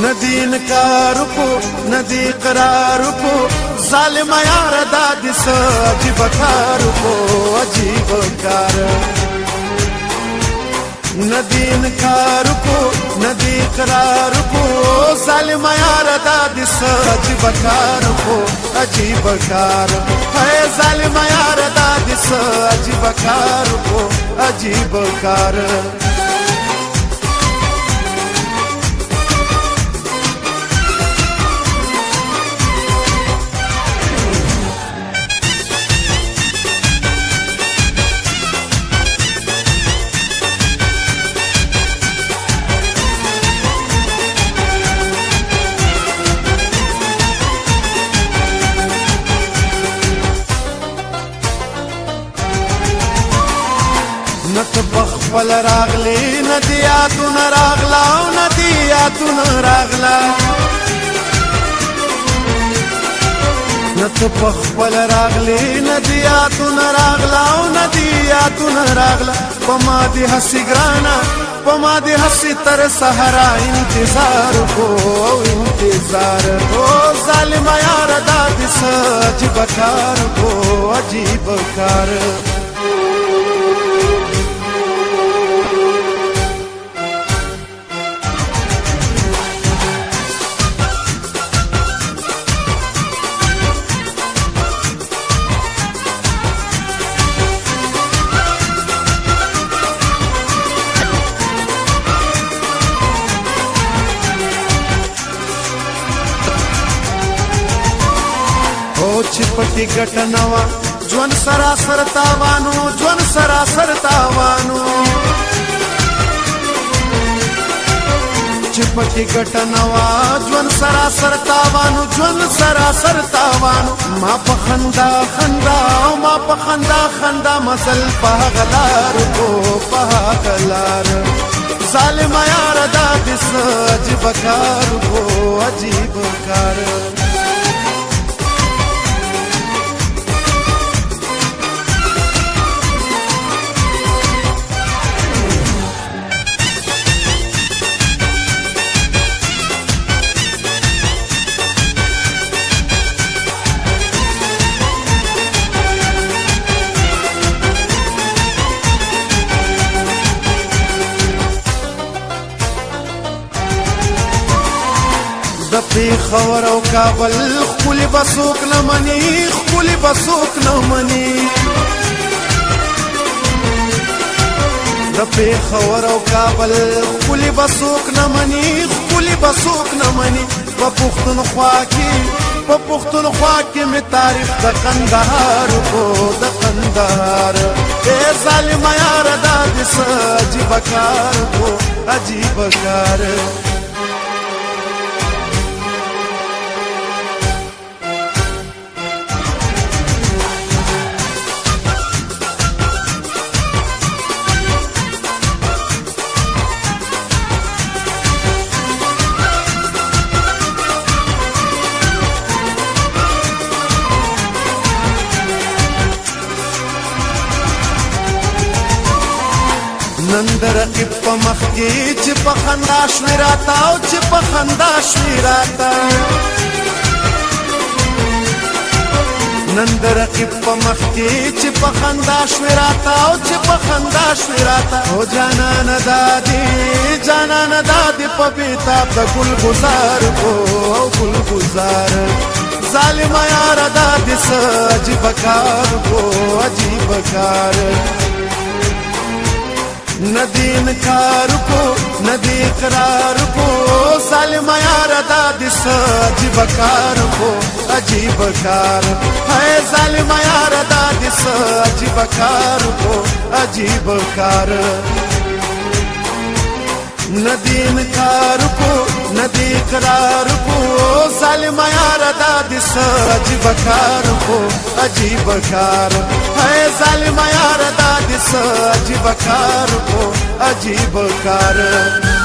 नदीनिकारु नदी کار रु साल मायार दा अजीबारु पोइ अजीबकार रुपो नदी करा रुको साल मयार दाॾिस अजीबारुको अजीब कार साल मयार दा ॾिसो अजीब रुको अजीब कार نت بخبل راغلی ندیاتون راغلا او ندیاتون راغلا نت بخبل راغلی ندیاتون راغلا او ندیاتون راغلا پما دی حسی گرانا پما دی حسی تر سہرا انتظار کو انتظار کو ظالم یار داد سج بکار کو عجیب کار چې پکې ګټنه وا ژوند سراسر تاوانو ژوند سراسر تاوانو چې پکې ګټنه وا ژوند سراسر تاوانو ژوند سراسر تاوانو ما په خندا خندا ما په خندا خندا مسل په غلار کو په غلار ظالم یار دا دس عجیب کار کو عجیب کار د پیښور او کابل خپل بسوک نه مني خپل بسوک نه مني د پیښور او کابل خپل بسوک نه مني خپل بسوک نه مني په پښتونخوا کې په پښتونخوا کې می تعریف د قندهار کو د قندهار اے ظالم یار دا دې سجی بکار کو عجیب کار نن درقیب په مخ کې چې په خندا شوي راته او چې په خندا شوي راته نن درقیب په مخ کې چې په خندا شوي راته او چې په خندا شوي راته او جانان دادی جانان دادی په بیتاب د ګل گزار کو او ګل گزار ظالم یار دادی سجی بکار کو عجیب کار नदी इनकार को नदी करार को सालिमा यार दादिस अजीब कार को अजीब कार है सालिमा यार दादिस अजीब कार को अजीब कार नदी इनकार को नदी करार को सालिमा यार दादिस अजीब कार को अजीब कार है सालिमा यार सजीब कारो अजीब कार